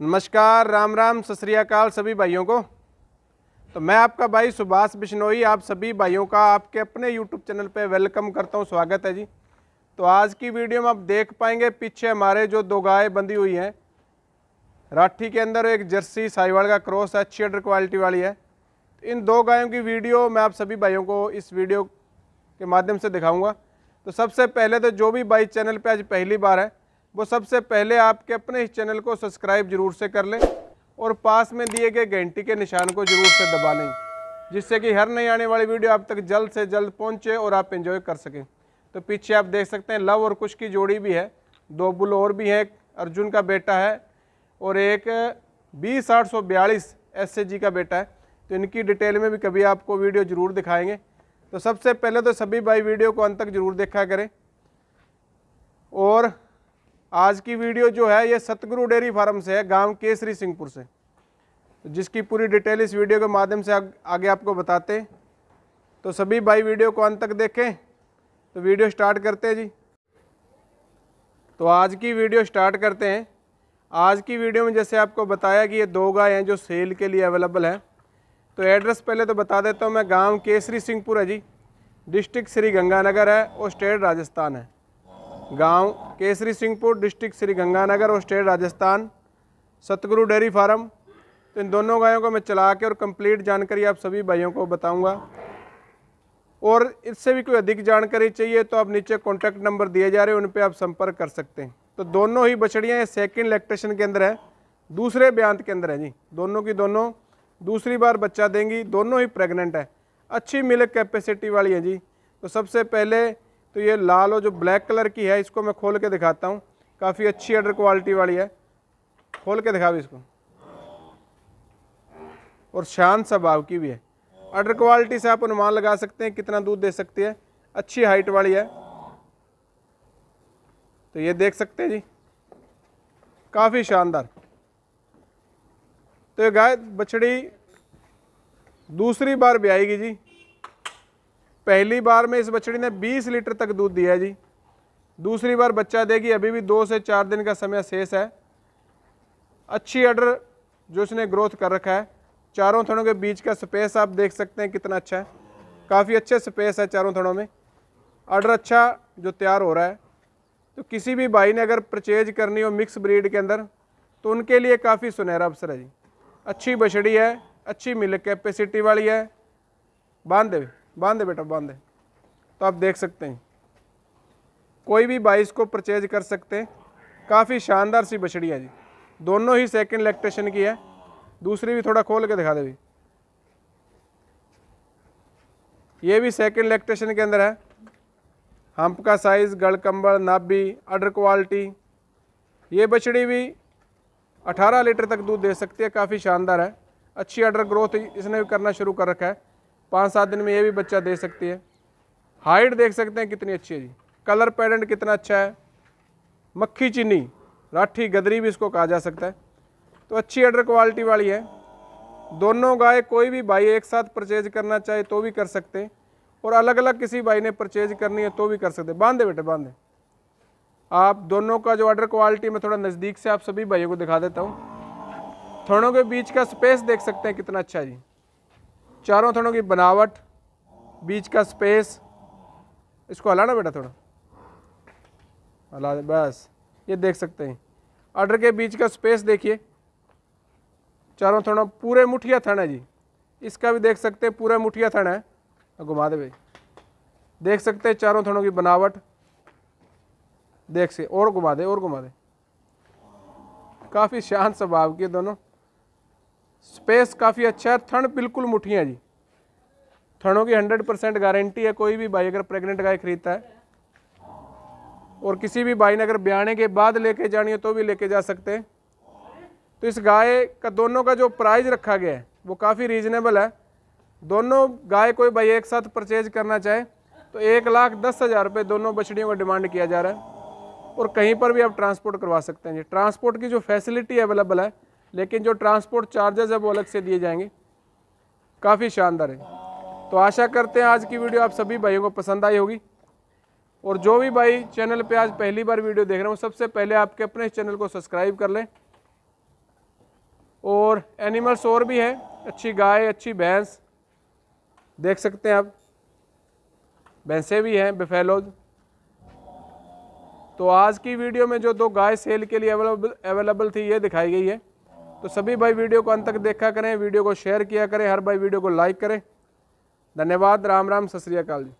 नमस्कार, राम राम, सत सभी भाइयों को। तो मैं आपका भाई सुभाष बिश्नोई, आप सभी भाइयों का आपके अपने यूट्यूब चैनल पे वेलकम करता हूँ, स्वागत है जी। तो आज की वीडियो में आप देख पाएँगे, पीछे हमारे जो दो गाय बंधी हुई हैं, राठी के अंदर एक जर्सी साहिवाल का क्रॉस है, अच्छी अडर क्वालिटी वाली है। तो इन दो गायों की वीडियो मैं आप सभी भाइयों को इस वीडियो के माध्यम से दिखाऊँगा। तो सबसे पहले तो जो भी भाई चैनल पर आज पहली बार है वो सबसे पहले आपके अपने इस चैनल को सब्सक्राइब ज़रूर से कर लें और पास में दिए गए घंटी के निशान को ज़रूर से दबा लें, जिससे कि हर नई आने वाली वीडियो आप तक जल्द से जल्द पहुँचे और आप एंजॉय कर सकें। तो पीछे आप देख सकते हैं लव और कुछ की जोड़ी भी है, दो बुल और भी हैं अर्जुन का बेटा है और एक बीस आठ सौ बयालीस एस जी का बेटा है। तो इनकी डिटेल में भी कभी आपको वीडियो ज़रूर दिखाएँगे। तो सबसे पहले तो सभी भाई वीडियो को अंत तक ज़रूर देखा करें और आज की वीडियो जो है, ये सतगुरु डेयरी फार्म से है, गाँव केसरी सिंहपुर से। जिसकी पूरी डिटेल इस वीडियो के माध्यम से आगे आपको बताते। तो सभी भाई वीडियो को अंत तक देखें। तो वीडियो स्टार्ट करते हैं जी। तो आज की वीडियो स्टार्ट करते हैं। आज की वीडियो में जैसे आपको बताया कि ये दो गाय हैं जो सेल के लिए अवेलेबल हैं। तो एड्रेस पहले तो बता देता हूँ, मैं गाँव केसरी सिंहपुर है जी। डिस्ट्रिक्ट श्री गंगानगर है और स्टेट राजस्थान है। गाँव, केसरी सिंहपुर डिस्ट्रिक्ट श्री गंगानगर और स्टेट राजस्थान, सतगुरु डेयरी फार्म। तो इन दोनों गायों को मैं चला के और कंप्लीट जानकारी आप सभी भाइयों को बताऊँगा। और इससे भी कोई अधिक जानकारी चाहिए तो आप नीचे कॉन्टैक्ट नंबर दिए जा रहे हैं, उन पर आप संपर्क कर सकते हैं। तो दोनों ही बछड़ियाँ ये सेकेंड इलेक्ट्रेशन के अंदर है, दूसरे ब्यांत के अंदर है जी। दोनों की दोनों, दूसरी बार बच्चा देंगी, दोनों ही प्रेग्नेंट है। अच्छी मिल्क कैपेसिटी वाली है जी। तो सबसे पहले तो ये लाल और जो ब्लैक कलर की है, इसको मैं खोल के दिखाता हूँ। काफ़ी अच्छी अडर क्वालिटी वाली है। खोल के दिखा भी इसको। और शान स्वभाव की भी है। अडर क्वालिटी से आप अनुमान लगा सकते हैं कितना दूध दे सकती है। अच्छी हाइट वाली है। तो ये देख सकते हैं जी। काफ़ी शानदार। तो ये गाय बछड़ी दूसरी बार ब्याएगी जी। पहली बार में इस बछड़ी ने 20 लीटर तक दूध दिया है जी। दूसरी बार बच्चा देगी, अभी भी दो से चार दिन का समय शेष है। अच्छी अडर जो इसने ग्रोथ कर रखा है। चारों थड़ों के बीच का स्पेस आप देख सकते हैं कितना अच्छा है। काफ़ी अच्छे स्पेस है चारों थड़ों में। अडर अच्छा जो तैयार हो रहा है। तो किसी भी भाई ने अगर परचेज करनी हो मिक्स ब्रीड के अंदर तो उनके लिए काफ़ी सुनहरा अवसर है जी। अच्छी बछड़ी है, अच्छी मिल्क कैपेसिटी वाली है। बाँध दे। बाँध बेटा, बाँध। तो आप देख सकते हैं। कोई भी बाइस को परचेज कर सकते हैं। काफ़ी शानदार सी बछड़ी है जी। दोनों ही सेकंड इलेक्ट्रेशन की है। दूसरी भी थोड़ा खोल के दिखा दे भी। ये भी सेकंड इलेक्ट्रेशन के अंदर है। हम्प का साइज़ गढ़ कंबल, नाभि अडर क्वालिटी ये बछड़ी भी 18 लीटर तक दूध दे सकती है। काफ़ी शानदार है। अच्छी अडर ग्रोथ इसने भी करना शुरू कर रखा है। पाँच सात दिन में ये भी बच्चा दे सकती है। हाइट देख सकते हैं कितनी अच्छी है जी। कलर पैडेंट कितना अच्छा है। मक्खी चीनी, राठी, गदरी भी इसको कहा जा सकता है। तो अच्छी अडर क्वालिटी वाली है। दोनों गाय कोई भी भाई एक साथ परचेज करना चाहे तो भी कर सकते हैं। और अलग अलग किसी भाई ने परचेज करनी है तो भी कर सकते हैं। बांधे बेटे, बांधे। आप दोनों का जो ऑर्डर क्वालिटी में थोड़ा नज़दीक से आप सभी भाइयों को दिखा देता हूँ। थोड़ों के बीच का स्पेस देख सकते हैं कितना अच्छा है जी। चारों थोड़ों की बनावट, बीच का स्पेस इसको हलाना बेटा थोड़ा। हला बस। ये देख सकते हैं। ऑर्डर के बीच का स्पेस देखिए। चारों थोड़ा पूरे मुठिया थन है जी। इसका भी देख सकते हैं, पूरा मुठिया थन है। घुमा दे भाई। देख सकते हैं चारों थनों की बनावट। देख से, और घुमा दे, और घुमा दे। काफ़ी शांत स्वभाव के दोनों। स्पेस काफ़ी अच्छा है थन बिल्कुल मुठी है जी। थनों की हंड्रेड परसेंट गारंटी है, कोई भी भाई अगर प्रेग्नेंट गाय खरीदता है, और किसी भी भाई ने अगर ब्याने के बाद लेके जानी है तो भी लेके जा सकते हैं। तो इस गाय का, दोनों का जो प्राइस रखा गया है, वो काफ़ी रीजनेबल है। दोनों गाय कोई भाई एक साथ परचेज करना चाहे तो एक लाख दस हज़ार रुपये दोनों बछड़ियों का डिमांड किया जा रहा है। और कहीं पर भी आप ट्रांसपोर्ट करवा सकते हैं जी। ट्रांसपोर्ट की जो फैसिलिटी अवेलेबल है लेकिन जो ट्रांसपोर्ट चार्जेस है वो अलग से दिए जाएँगे। काफ़ी शानदार है। तो आशा करते हैं आज की वीडियो आप सभी भाइयों को पसंद आई होगी। और जो भी भाई चैनल पे आज पहली बार वीडियो देख रहे हो सबसे पहले आपके अपने चैनल को सब्सक्राइब कर लें। और एनिमल्स और भी हैं, अच्छी गाय, अच्छी भैंस, देख सकते हैं आप। भैंसें भी हैं, बेफेलोज। तो आज की वीडियो में जो दो गाय सेल के लिए अवेलेबल अवेलेबल थी, ये दिखाई गई है। तो सभी भाई वीडियो को अंत तक देखा करें, वीडियो को शेयर किया करें, हर भाई वीडियो को लाइक करें। धन्यवाद, राम राम, सत श्रीकाल जी।